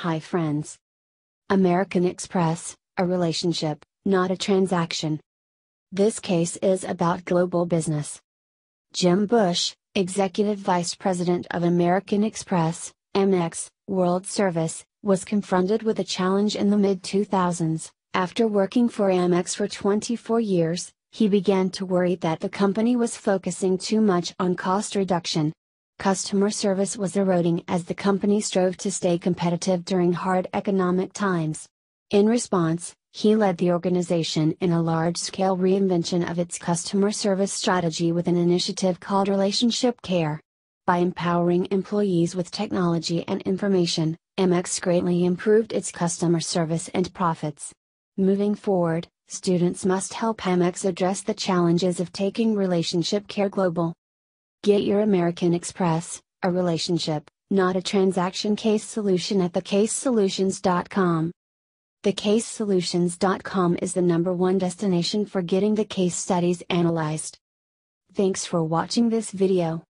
Hi friends. American Express, a relationship, not a transaction. This case is about global business. Jim Bush, Executive Vice President of American Express, Amex, World Service, was confronted with a challenge in the mid 2000s. After working for Amex for 24 years, he began to worry that the company was focusing too much on cost reduction, Customer service was eroding as the company strove to stay competitive during hard economic times. In response, he led the organization in a large scale reinvention of its customer service strategy with an initiative called Relationship Care. By empowering employees with technology and information, Amex greatly improved its customer service and profits. Moving forward, students must help Amex address the challenges of taking relationship care global. Get your American Express, a relationship, not a transaction case solution at thecasesolutions.com. Thecasesolutions.com is the number one destination for getting the case studies analyzed. Thanks for watching this video.